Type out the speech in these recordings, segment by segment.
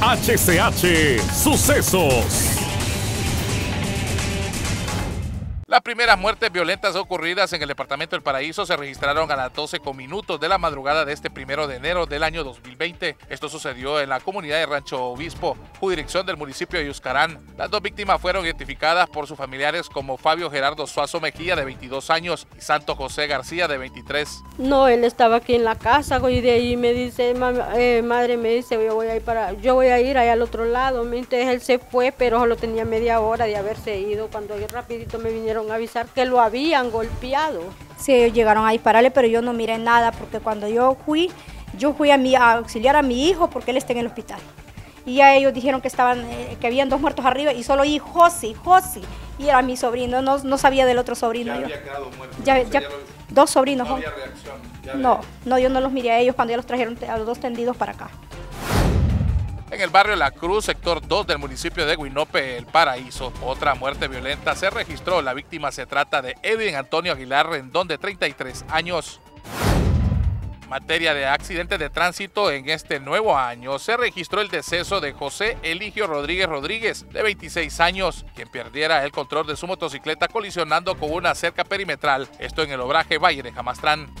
HCH Sucesos. Las primeras muertes violentas ocurridas en el departamento del Paraíso se registraron a las 12 con minutos de la madrugada de este primero de enero del año 2020. Esto sucedió en la comunidad de Rancho Obispo, jurisdicción del municipio de Yuscarán. Las dos víctimas fueron identificadas por sus familiares como Fabio Gerardo Suazo Mejía, de 22 años, y Santo José García, de 23. No, él estaba aquí en la casa y de ahí me dice, eh, madre me dice, yo voy a ir para, yo voy a ir allá al otro lado. Entonces él se fue, pero solo tenía media hora de haberse ido. Cuando rapidito me vinieron a avisar que lo habían golpeado. Sí, ellos llegaron a dispararle, pero yo no miré nada porque cuando yo fui, yo fui a, mi, auxiliar a mi hijo porque él está en el hospital. Y ya ellos dijeron que estaban, eh, que habían dos muertos arriba y solo oí Josi, Josi. Y era mi sobrino, no, no sabía del otro sobrino. Ya había quedado muerto. Ya, dos sobrinos. No había reacción. no, no, yo no los miré a ellos cuando ya los trajeron a los dos tendidos para acá en el barrio La Cruz, sector 2 del municipio de Guinope, El Paraíso. Otra muerte violenta se registró. La víctima se trata de Edwin Antonio Aguilar Rendón, de 33 años. Materia de accidentes de tránsito en este nuevo año, se registró el deceso de José Eligio Rodríguez Rodríguez, de 26 años, quien perdiera el control de su motocicleta colisionando con una cerca perimetral, esto en el obraje Valle de Jamastrán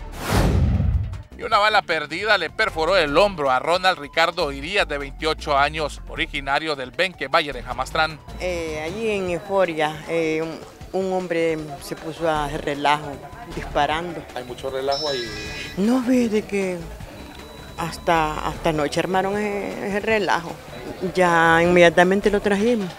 y una bala perdida le perforó el hombro a Ronald Ricardo Irías, de 28 años, originario del Benque Valle de Jamastrán. Eh, allí en Euforia, eh, un, hombre se puso a relajo, disparando. ¿Hay mucho relajo ahí? No ve de que hasta, hasta anoche armaron ese relajo. Ya inmediatamente lo trajimos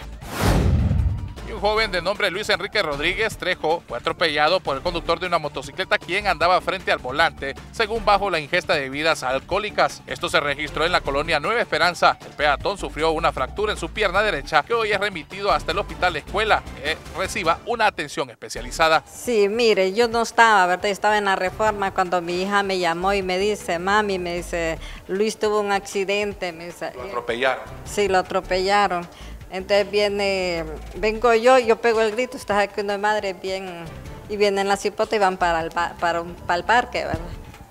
joven de nombre Luis Enrique Rodríguez Trejo fue atropellado por el conductor de una motocicleta quien andaba frente al volante, según bajo la ingesta de bebidas alcohólicas. Esto se registró en la colonia Nueva Esperanza. El peatón sufrió una fractura en su pierna derecha que hoy es remitido hasta el hospital escuela que reciba una atención especializada. Sí, mire, yo no estaba, ¿verdad? Estaba en la reforma cuando mi hija me llamó y me dice, mami, me dice, Luis tuvo un accidente. Me dice, ¿Lo atropellaron? Sí, lo atropellaron. Entonces viene, vengo yo, yo pego el grito, estás aquí una madre bien, y vienen las hipotas y van para el, para, el parque, ¿verdad?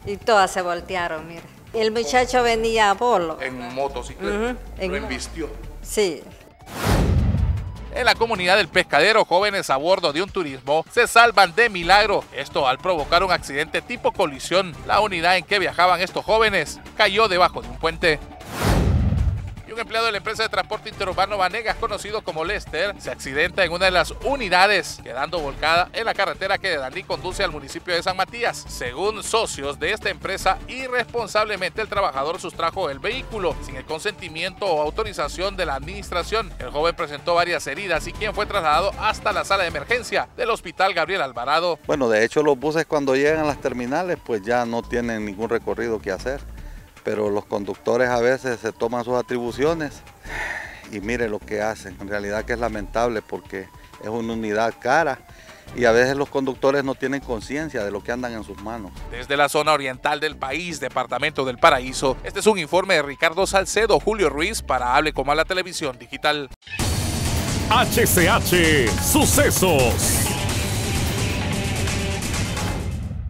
Y todas se voltearon, mire. El muchacho venía a bolo. En motocicleta, lo embistió. Sí. En la comunidad del pescadero, jóvenes a bordo de un turismo se salvan de milagro. Esto al provocar un accidente tipo colisión. La unidad en que viajaban estos jóvenes cayó debajo de un puente empleado de la empresa de transporte interurbano Vanegas, conocido como Lester, se accidenta en una de las unidades, quedando volcada en la carretera que de Dalí conduce al municipio de San Matías. Según socios de esta empresa, irresponsablemente el trabajador sustrajo el vehículo sin el consentimiento o autorización de la administración. El joven presentó varias heridas y quien fue trasladado hasta la sala de emergencia del hospital Gabriel Alvarado. Bueno, de hecho los buses cuando llegan a las terminales pues ya no tienen ningún recorrido que hacer pero los conductores a veces se toman sus atribuciones y mire lo que hacen. En realidad que es lamentable porque es una unidad cara y a veces los conductores no tienen conciencia de lo que andan en sus manos. Desde la zona oriental del país, Departamento del Paraíso, este es un informe de Ricardo Salcedo, Julio Ruiz para Hable como a la Televisión Digital. HCH Sucesos.